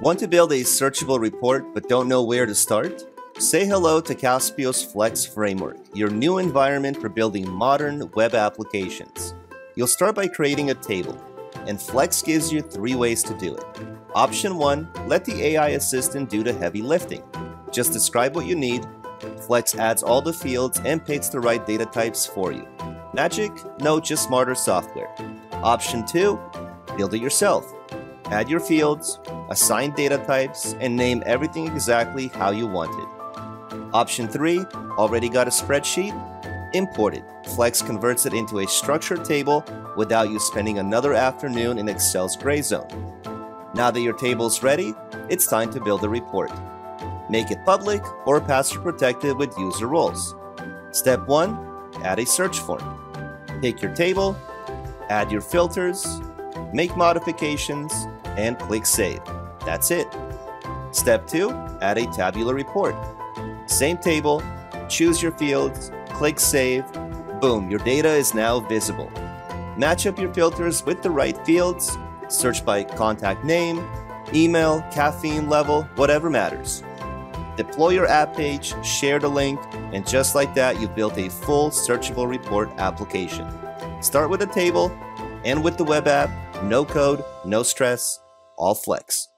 Want to build a searchable report but don't know where to start? Say hello to Caspio's Flex framework, your new environment for building modern web applications. You'll start by creating a table, and Flex gives you three ways to do it. Option 1 Let the AI assistant do the heavy lifting. Just describe what you need. Flex adds all the fields and picks the right data types for you. Magic? No, just smarter software. Option 2 Build it yourself. Add your fields, assign data types, and name everything exactly how you want it. Option 3 Already got a spreadsheet? Import it. Flex converts it into a structured table without you spending another afternoon in Excel's gray zone. Now that your table's ready, it's time to build a report. Make it public or password protected with user roles. Step 1 Add a search form. Pick your table, add your filters, make modifications, and click Save. That's it. Step 2 Add a tabular report. Same table, choose your fields, click Save. Boom, your data is now visible. Match up your filters with the right fields, search by contact name, email, caffeine level, whatever matters. Deploy your app page, share the link, and just like that, you've built a full searchable report application. Start with a table, and with the web app, no code, no stress, all flex.